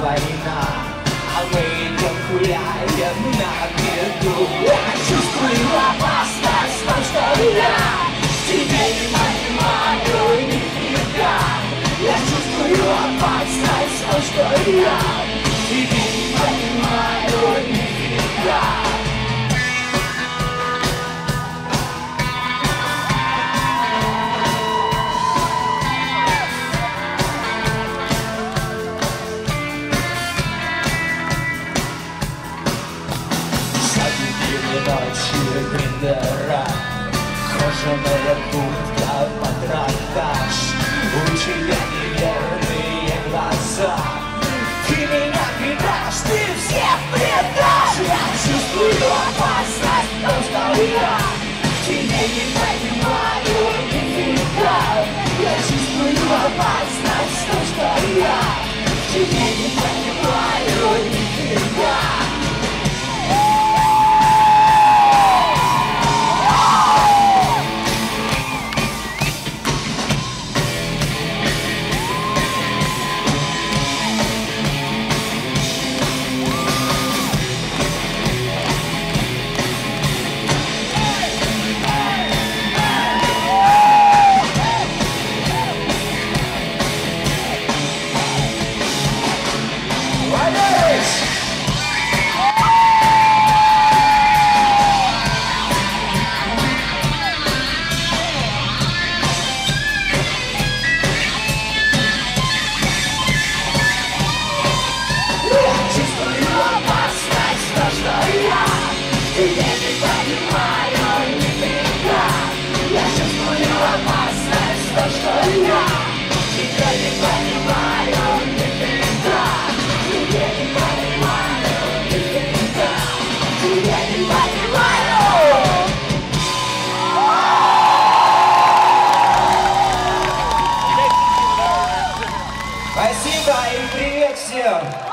война А мы идем гуляем на беду Я чувствую опасность, но что я Тебе не понимаю нифига Я чувствую опасность, но что я ночи Бендера. Кожаная куртка Чувствую опасность, то, что я Тебя не понимаю Спасибо и привет всем!